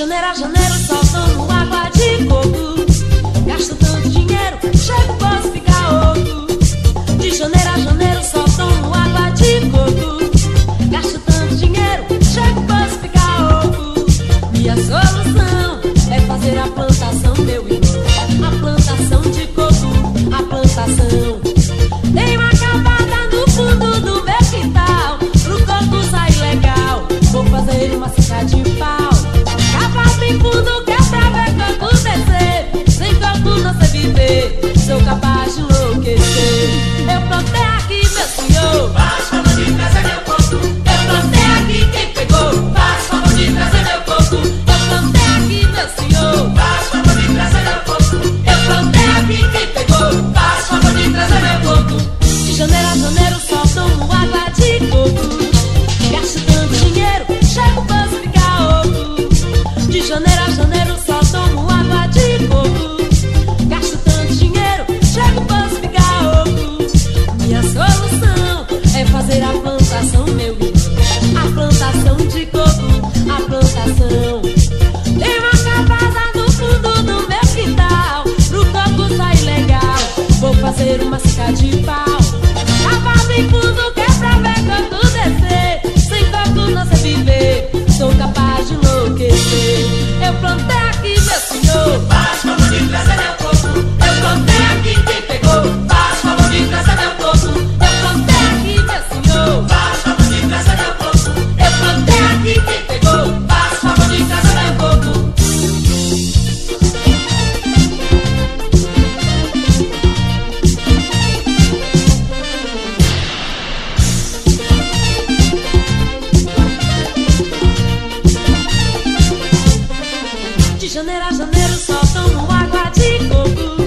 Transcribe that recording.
Janeiro, janeiro, só são Hey. sensação janeiro a janeiro soltam no água de coco.